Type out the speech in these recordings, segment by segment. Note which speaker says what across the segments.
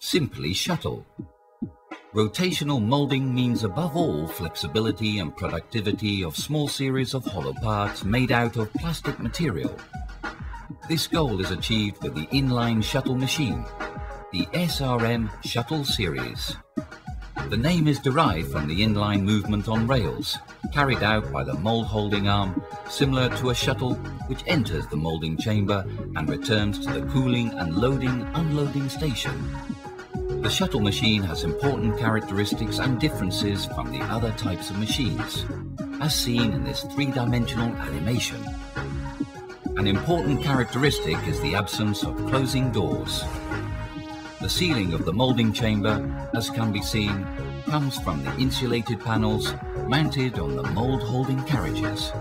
Speaker 1: simply shuttle. Rotational molding means above all flexibility and productivity of small series of hollow parts made out of plastic material. This goal is achieved with the inline shuttle machine, the SRM Shuttle Series. The name is derived from the inline movement on rails, carried out by the mold holding arm, similar to a shuttle which enters the molding chamber and returns to the cooling and loading unloading station. The shuttle machine has important characteristics and differences from the other types of machines, as seen in this three-dimensional animation. An important characteristic is the absence of closing doors. The ceiling of the moulding chamber, as can be seen, comes from the insulated panels mounted on the mould holding carriages.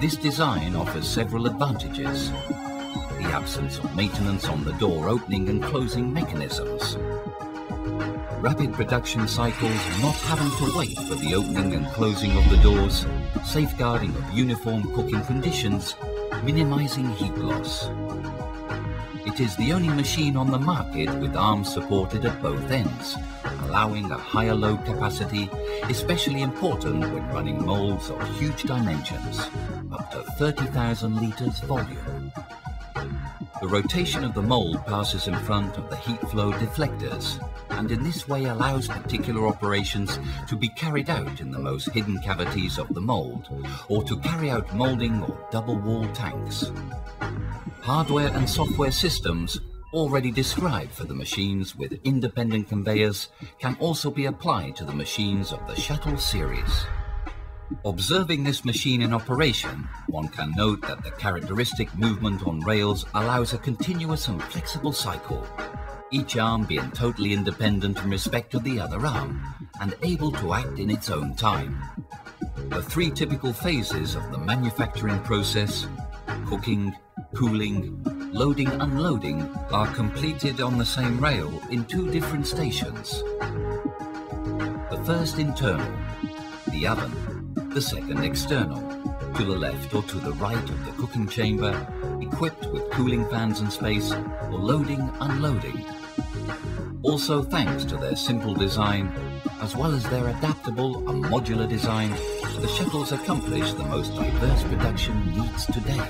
Speaker 1: This design offers several advantages. The absence of maintenance on the door opening and closing mechanisms. Rapid production cycles not having to wait for the opening and closing of the doors, safeguarding of uniform cooking conditions, minimizing heat loss. It is the only machine on the market with arms supported at both ends, allowing a higher load capacity, especially important when running molds of huge dimensions, up to 30,000 litres volume. The rotation of the mold passes in front of the heat flow deflectors, and in this way allows particular operations to be carried out in the most hidden cavities of the mold, or to carry out molding or double wall tanks. Hardware and software systems already described for the machines with independent conveyors can also be applied to the machines of the Shuttle series. Observing this machine in operation, one can note that the characteristic movement on rails allows a continuous and flexible cycle, each arm being totally independent in respect to the other arm and able to act in its own time. The three typical phases of the manufacturing process, cooking, cooling, loading unloading are completed on the same rail in two different stations. The first internal, the oven, the second external, to the left or to the right of the cooking chamber, equipped with cooling fans and space for loading unloading. Also thanks to their simple design, as well as their adaptable and modular design, the shuttles accomplish the most diverse production needs today.